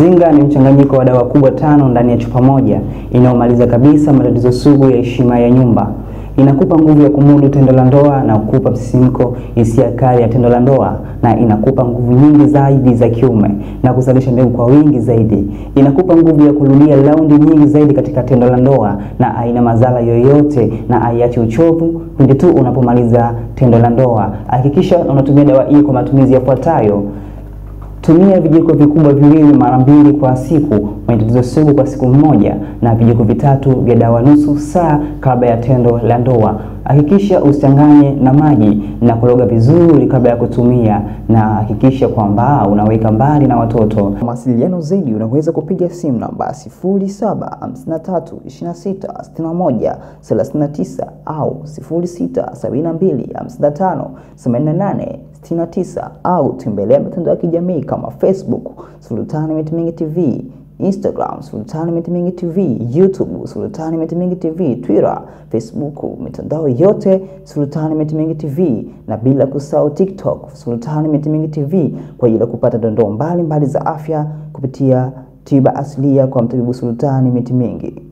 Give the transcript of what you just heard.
Zinga ni mchanganyiko wa dawa kubwa tano ndani ya chupa moja inayomaliza kabisa matatizo sugu ya heshima ya nyumba. Inakupa nguvu ya kumudu tendo la ndoa na kukupa msisimko, hisia kali ya tendo la ndoa, na inakupa nguvu nyingi zaidi za kiume na kuzalisha mbegu kwa wingi zaidi. Inakupa nguvu ya kurudia raundi nyingi zaidi katika tendo la ndoa na haina madhara yoyote na haiachi uchovu pindi tu unapomaliza tendo la ndoa. Hakikisha unatumia dawa hii kwa matumizi yafuatayo. Tumia vijiko vikubwa viwili mara mbili kwa siku mwenye tatizo sugu kwa siku moja, na vijiko vitatu vya dawa nusu saa kabla ya tendo la ndoa. Hakikisha usichanganye na maji na kuloga vizuri kabla ya kutumia, na hakikisha kwamba unaweka mbali na watoto. Mawasiliano zaidi unaweza kupiga simu namba 0753266139 au 0672558869 au tembelea mitandao ya kijamii kama Facebook Sultani Mitimingi TV, Instagram Sultani Mitimingi TV, YouTube Sultani Mitimingi TV, Twitter, Facebook, mitandao yote Sultani Mitimingi TV na bila kusahau TikTok Sultani Mitimingi TV kwa ajili ya kupata dondoo mbalimbali za afya kupitia tiba asilia kwa mtabibu Sultani Mitimingi.